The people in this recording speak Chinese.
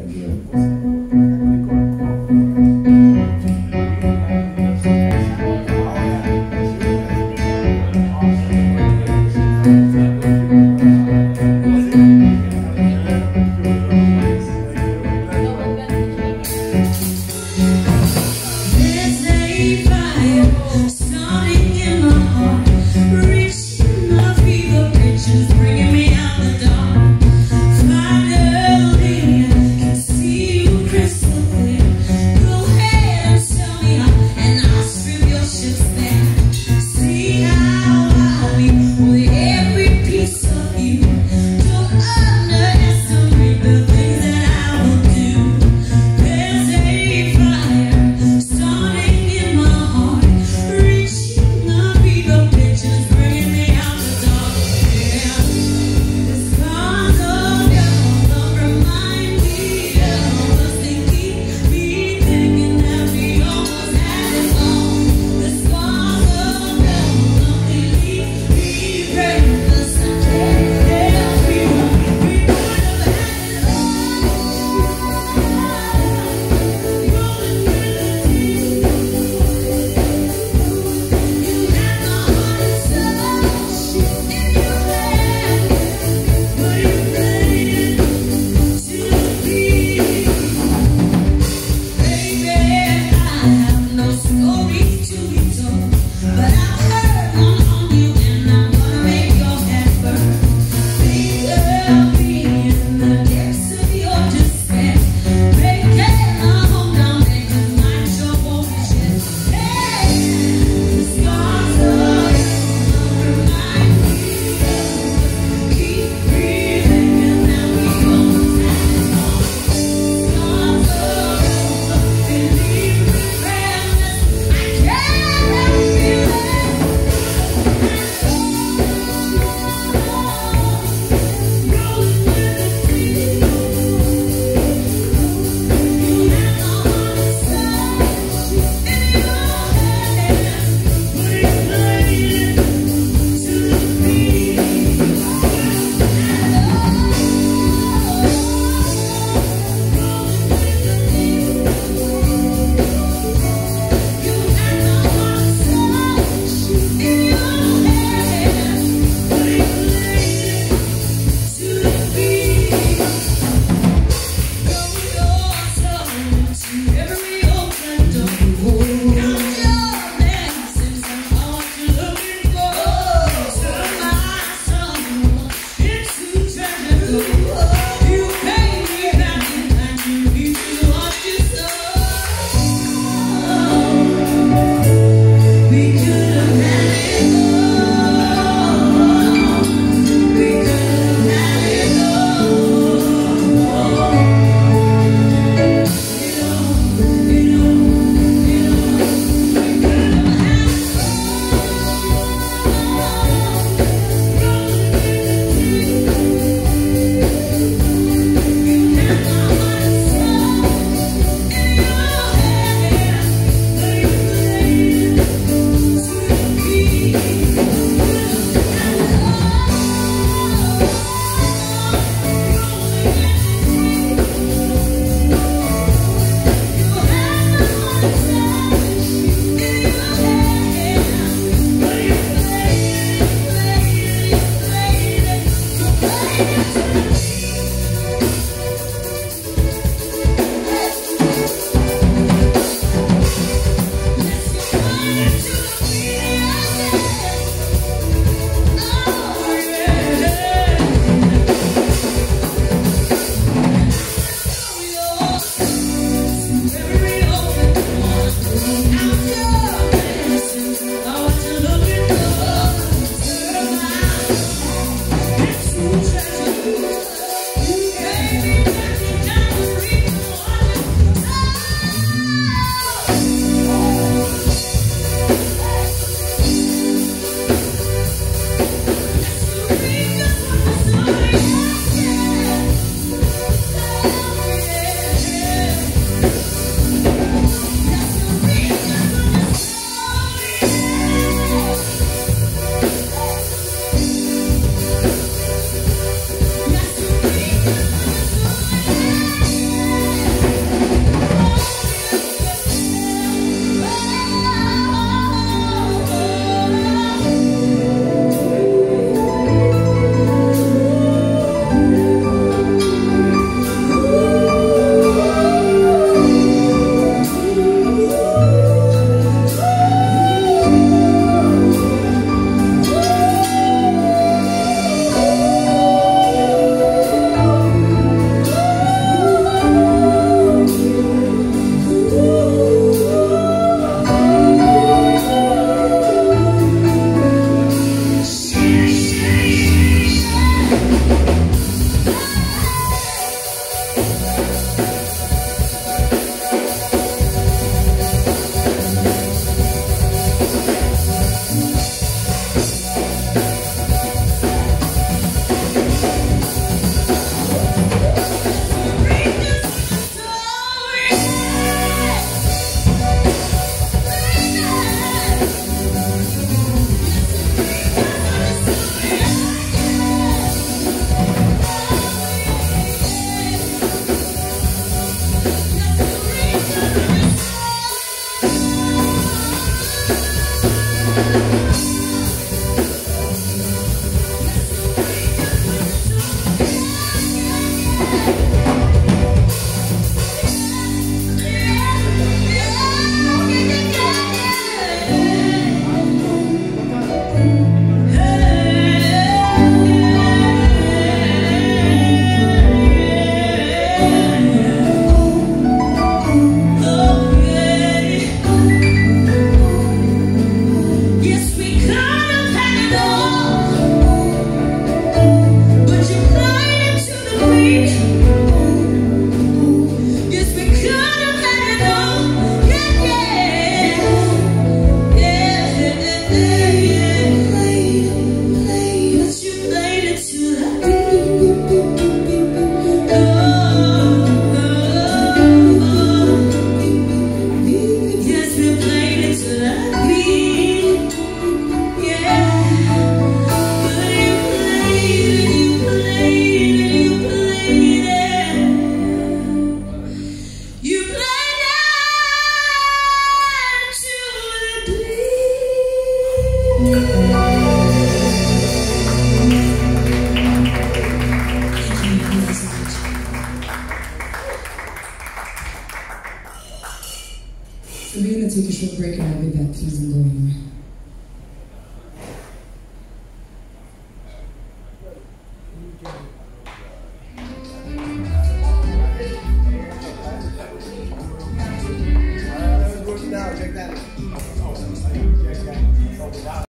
肯定有过程 still breaking up